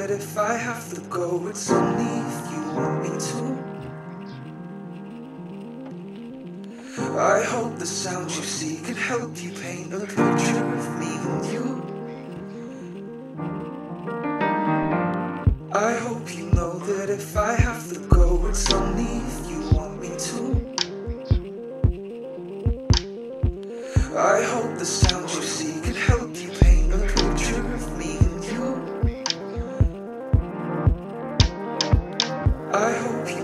that if I have to go, it's only if you want me to. I hope the sound you see can help you paint a picture of me and you. I hope you know that if I have to go, it's only if you want me to. I hope the sound I hope you.